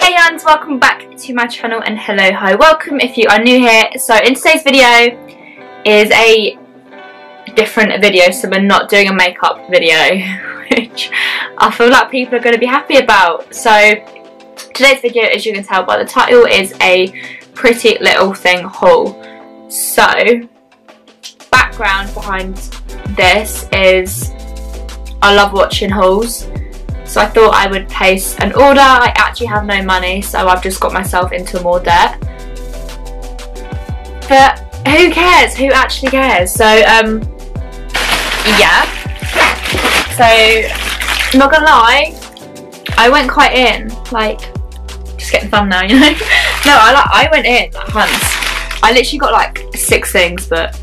Hey and welcome back to my channel and hello, hi, welcome if you are new here. So in today's video is a different video, so we're not doing a makeup video, which I feel like people are going to be happy about. So today's video, as you can tell by the title, is a pretty little thing haul. So, background behind this is I love watching hauls so I thought I would place an order. I actually have no money so I've just got myself into more debt. But who cares? Who actually cares? So um yeah. So not gonna lie, I went quite in. Like just getting the thumbnail, you know? no, I like I went in like Hunts. I literally got like six things but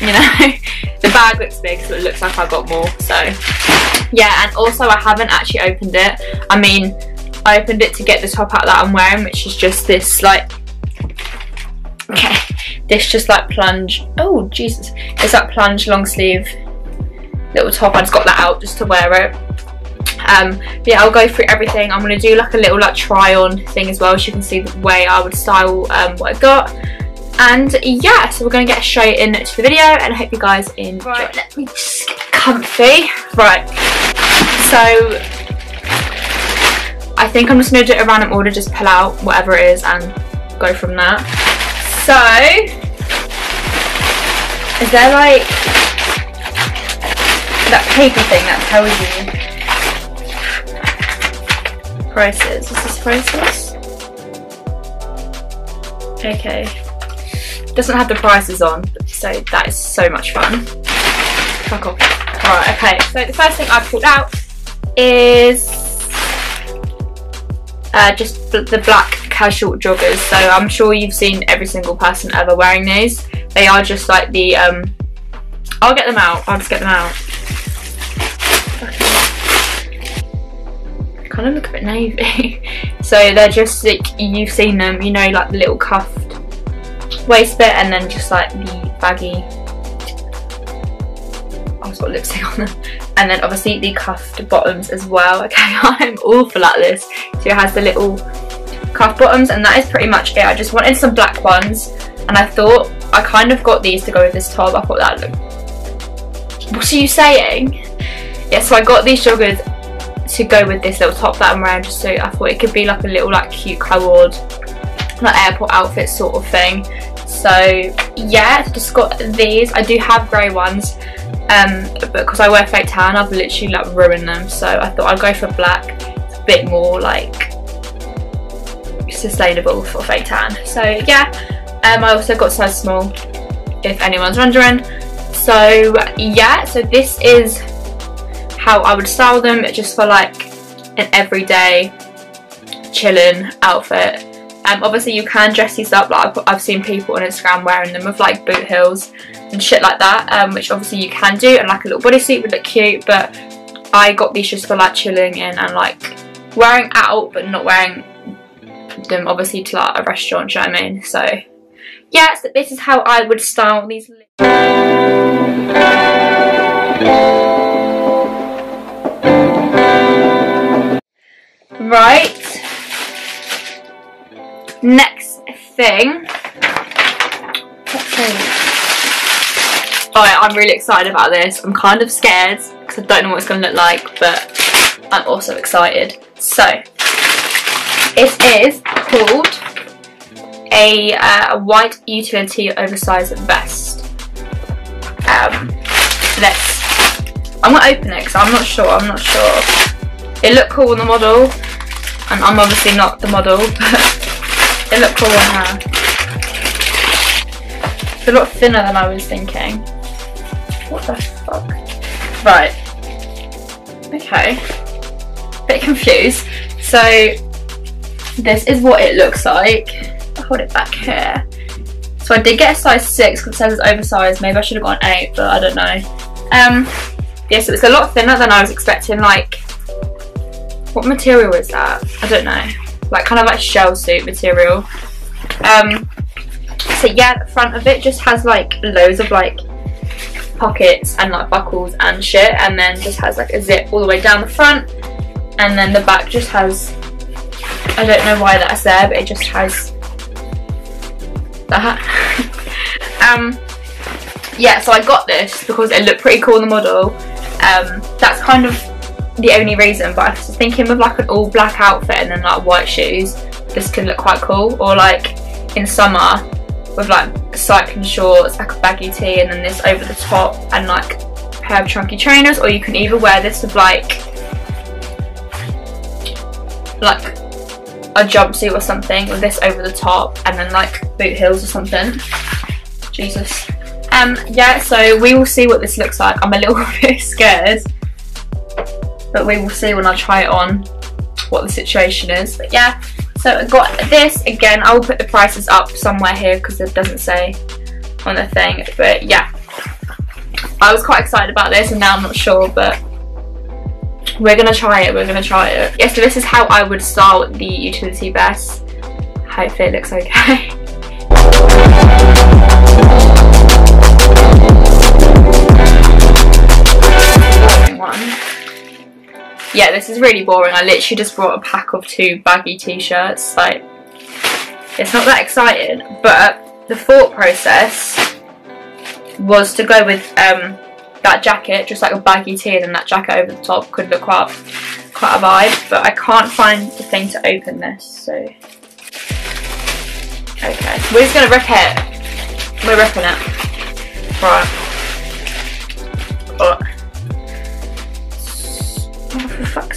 you know the bag looks big so it looks like I got more so. Yeah and also I haven't actually opened it. I mean I opened it to get the top out that I'm wearing which is just this like okay this just like plunge oh Jesus it's that plunge long sleeve little top I just got that out just to wear it. Um yeah I'll go through everything. I'm gonna do like a little like try on thing as well so you can see the way I would style um, what I got and yeah, so we're going to get straight into the video and I hope you guys enjoy. Right, let me just get comfy. Right, so I think I'm just going to do it a random order, just pull out whatever it is and go from there. So, is there like that paper thing that tells you prices? Is this prices? Okay doesn't have the prices on, so that is so much fun. Fuck off. Alright, okay, so the first thing I pulled out is uh, just the black casual joggers. So I'm sure you've seen every single person ever wearing these. They are just like the, um, I'll get them out, I'll just get them out. kind of look a bit navy. so they're just like, you've seen them, you know, like the little cuffed waist bit and then just like the baggy it's got lipstick on them. And then obviously the cuffed bottoms as well. Okay I'm awful at this so it has the little cuff bottoms and that is pretty much it. I just wanted some black ones and I thought I kind of got these to go with this top. I thought that looked what are you saying? Yeah so I got these joggers to go with this little top that I'm wearing just so I thought it could be like a little like cute co-ord like airport outfit sort of thing. So yeah just got these. I do have grey ones um, but because I wear fake tan I've literally like ruined them. So I thought I'd go for black. It's a bit more like sustainable for fake tan. So yeah um, I also got size small if anyone's wondering. So yeah so this is how I would style them just for like an everyday chilling outfit um, obviously you can dress these up, like I've seen people on Instagram wearing them with like boot heels and shit like that, um, which obviously you can do and like a little bodysuit would look cute, but I got these just for like chilling in and like wearing out but not wearing them obviously to like a restaurant, you know what I mean? So yeah, so this is how I would style these. Right, Next thing. Alright, I'm really excited about this. I'm kind of scared because I don't know what it's going to look like, but I'm also excited. So, it is called a uh, white utility oversized vest. Um, let's. I'm gonna open it because I'm not sure. I'm not sure. It looked cool on the model, and I'm obviously not the model, but it looked cool on her. It's a lot thinner than I was thinking. What the fuck? Right. Okay. Bit confused. So, this is what it looks like. I'll hold it back here. So I did get a size 6 because it says it's oversized. Maybe I should have gone 8, but I don't know. Um, yeah, so it's a lot thinner than I was expecting. Like, what material is that? I don't know like kind of like shell suit material. Um, so yeah, the front of it just has like loads of like pockets and like buckles and shit and then just has like a zip all the way down the front and then the back just has I don't know why that's there, but it just has that. um, yeah, so I got this because it looked pretty cool in the model. Um, that's kind of the only reason, but I was thinking with like an all black outfit and then like white shoes, this could look quite cool. Or like in summer with like cycling shorts, like a baggy tee and then this over the top and like pair of chunky trainers or you can either wear this with like like a jumpsuit or something with this over the top and then like boot heels or something. Jesus. Um, yeah, so we will see what this looks like. I'm a little bit scared, but we will see when I try it on what the situation is. But yeah, so I got this. Again, I will put the prices up somewhere here because it doesn't say on the thing. But yeah, I was quite excited about this and now I'm not sure, but we're gonna try it, we're gonna try it. Yeah, so this is how I would style the utility vest. Hopefully it looks okay. Yeah, this is really boring. I literally just brought a pack of two baggy t-shirts. Like, it's not that exciting. But the thought process was to go with um, that jacket, just like a baggy tee and then that jacket over the top could look quite, quite a vibe. But I can't find the thing to open this, so... Okay, we're just going to rip it. We're ripping it. Right. Oh.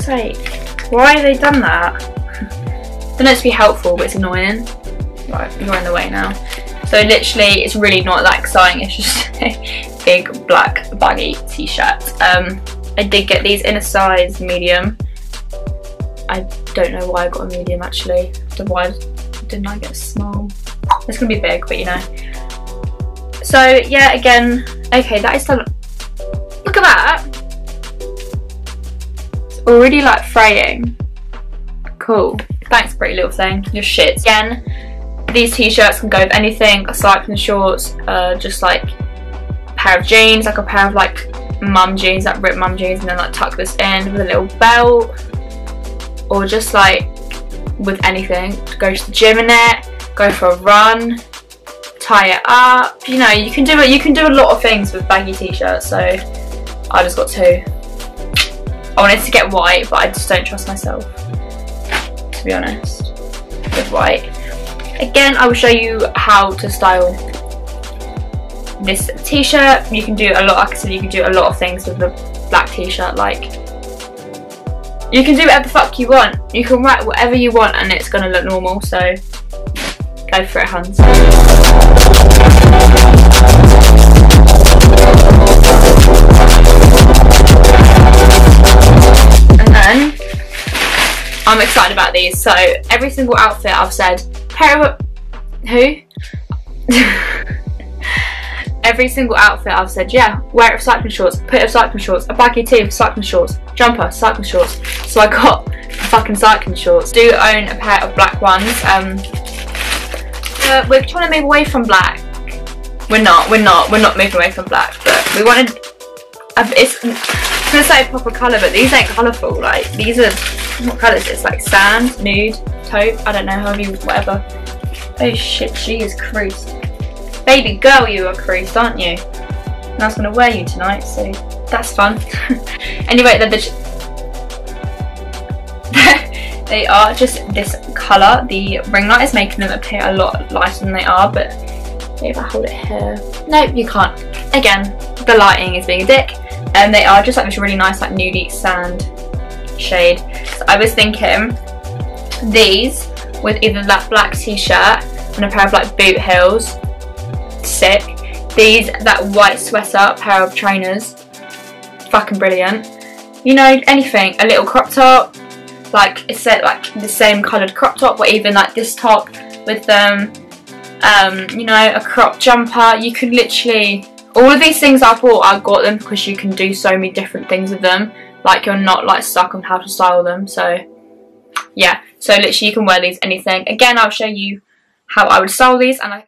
Fuck's sake. Why have they done that? I know to be helpful, but it's annoying. Right, you're in the way now. So literally, it's really not that exciting. It's just a big black baggy t-shirt. Um, I did get these in a size medium. I don't know why I got a medium actually. Why didn't I get a small? It's gonna be big, but you know. So yeah, again, okay, that is done. Look at that. Already like fraying. Cool. Thanks, pretty little thing. You're shit. Again, these t-shirts can go with anything, A cycling shorts, uh, just like a pair of jeans, like a pair of like mum jeans, like ripped mum jeans, and then like tuck this in with a little belt, or just like with anything. Go to the gym in it, go for a run, tie it up. You know, you can do it. You can do a lot of things with baggy t-shirts. So I just got two. I wanted to get white, but I just don't trust myself. To be honest, with white. Again, I will show you how to style this t-shirt. You can do a lot, like I said, you can do a lot of things with the black t-shirt. Like, you can do whatever the fuck you want. You can write whatever you want and it's to look normal. So, go for it, Hans. I'm excited about these. So, every single outfit I've said pair of who? Every single outfit I've said, yeah, wear it with cycling shorts, put it with cycling shorts, a baggy tee with cycling shorts, jumper, cycling shorts. So I got fucking cycling shorts. Do own a pair of black ones. Um, we're trying to move away from black. We're not, we're not, we're not moving away from black, but we wanted, uh, it's, I'm gonna say proper colour, but these ain't colourful, like, these are, what colour is this, like sand, nude, taupe, I don't know, however you, whatever. Oh shit, she is creased. Baby girl, you are creased, aren't you? And I was to wear you tonight, so that's fun. anyway, they're the they are just this colour. The ring light is making them appear a lot lighter than they are, but maybe I hold it here. No, you can't. Again, the lighting is being a dick. And they are just like this really nice like nudie sand shade. So I was thinking these with either that black t-shirt and a pair of like boot heels. Sick. These that white sweater pair of trainers. Fucking brilliant. You know anything a little crop top like it's like the same coloured crop top or even like this top with um um you know a crop jumper. You can literally all of these things I bought I got them because you can do so many different things with them like you're not like stuck on how to style them so yeah so literally you can wear these anything again I'll show you how I would style these and I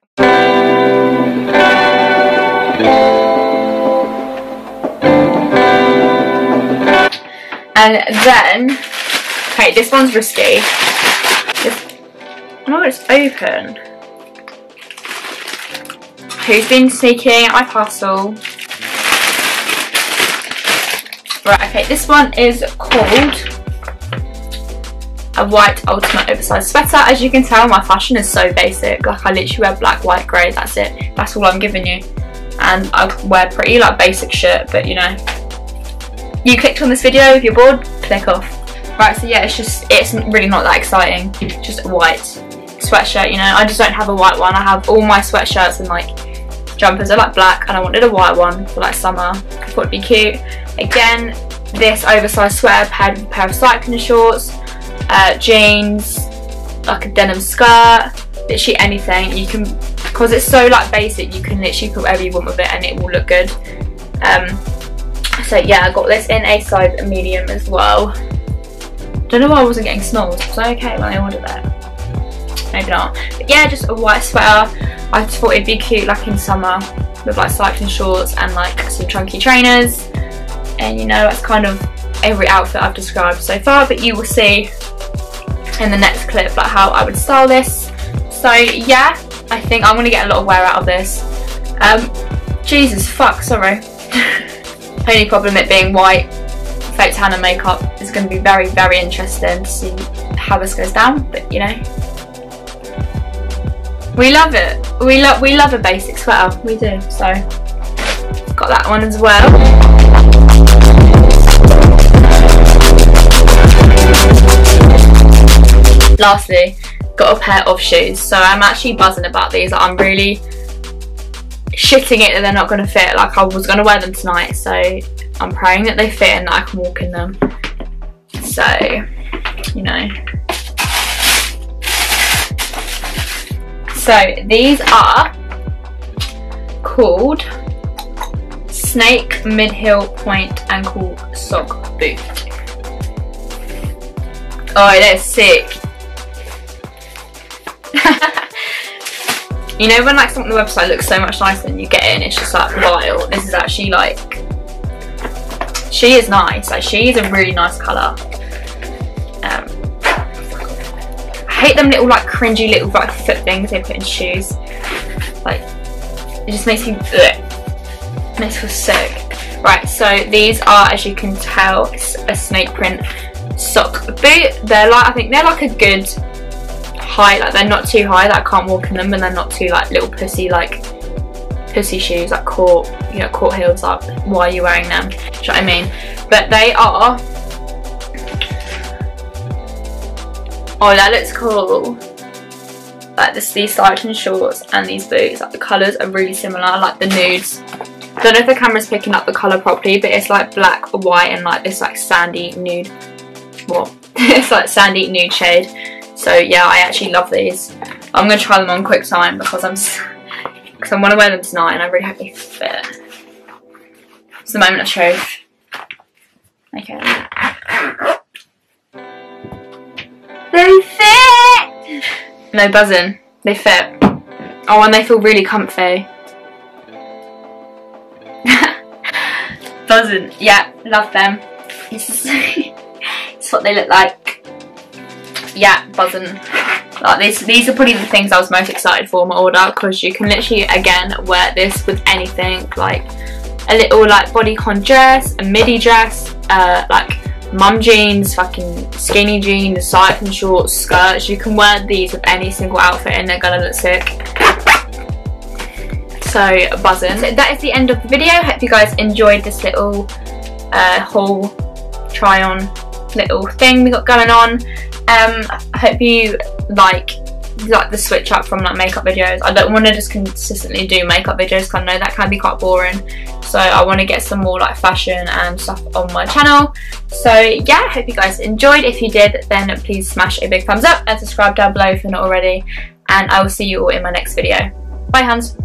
and then Okay, this one's risky. This, oh, it's open. Who's been sneaking at my parcel? Right, okay, this one is called a white ultimate oversized sweater. As you can tell, my fashion is so basic. Like, I literally wear black, white, grey, that's it. That's all I'm giving you. And I wear pretty, like, basic shirt, but, you know. You clicked on this video, if you're bored, click off. Right, so yeah, it's just, it's really not that exciting. Just a white sweatshirt, you know. I just don't have a white one. I have all my sweatshirts and, like, jumpers are, like, black. And I wanted a white one for, like, summer. I thought it'd be cute. Again, this oversized sweater paired with a pair of cycling shorts, uh, jeans, like a denim skirt, literally anything. You can, because it's so like basic, you can literally put whatever you want with it and it will look good. Um, so yeah, I got this in a size medium as well. Don't know why I wasn't getting smalls. Was I okay when I ordered it? Maybe not. But yeah, just a white sweater. I just thought it'd be cute like in summer with like cycling shorts and like some chunky trainers. And you know that's kind of every outfit I've described so far but you will see in the next clip like how I would style this. So yeah I think I'm gonna get a lot of wear out of this. Um, Jesus fuck sorry. Only problem it being white fake tan and makeup is going to be very very interesting to see how this goes down but you know we love it we love we love a basic sweater uh, we do so got that one as well Lastly, got a pair of shoes. So I'm actually buzzing about these. I'm really shitting it that they're not going to fit. Like I was going to wear them tonight. So I'm praying that they fit and that I can walk in them. So, you know. So these are called Snake Mid-Heel Point Ankle Sock Boot. Oh, they're sick. you know when like something on the website looks so much nicer than you get it and it's just like vile. This is actually like she is nice. Like she is a really nice colour. Hate them little like cringy little like foot things they put in shoes. Like it just makes me ugh, makes me sick. Right, so these are as you can tell a snake print sock boot. They're like I think they're like a good high, like they're not too high that I can't walk in them and they're not too like little pussy like pussy shoes like court, you know, court heels up. Why are you wearing them? Do you know what I mean? But they are Oh that looks cool. Like this these cycling shorts and these boots, like the colours are really similar, like the nudes. I don't know if the camera's picking up the colour properly, but it's like black, or white and like this like sandy nude. What? it's like sandy nude shade. So yeah, I actually love these. I'm going to try them on quick time because I'm because I want to wear them tonight and I really hope they fit. It's the moment of truth. Okay. They fit! No buzzing. They fit. Oh, and they feel really comfy. buzzing. Yeah, love them. This is, this is what they look like yeah, buzzing. Like these, these are probably the things I was most excited for my order because you can literally, again, wear this with anything. Like a little like bodycon dress, a midi dress, uh, like mum jeans, fucking skinny jeans, cycling shorts, skirts. You can wear these with any single outfit and they're gonna look sick. So buzzing. So that is the end of the video. Hope you guys enjoyed this little uh, haul, try on little thing we got going on. Um, I hope you like like the switch up from like makeup videos. I don't want to just consistently do makeup videos because I know that can be quite boring. So I want to get some more like fashion and stuff on my channel. So yeah, hope you guys enjoyed. If you did, then please smash a big thumbs up and subscribe down below if you're not already. And I will see you all in my next video. Bye, Hans.